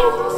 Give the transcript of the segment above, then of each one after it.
Ooh.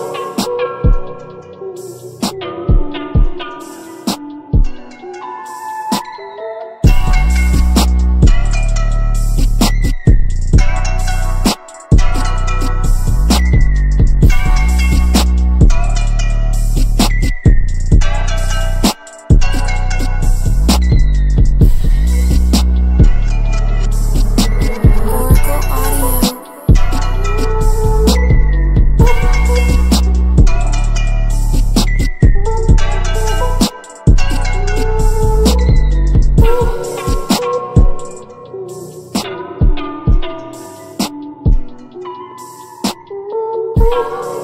Woo!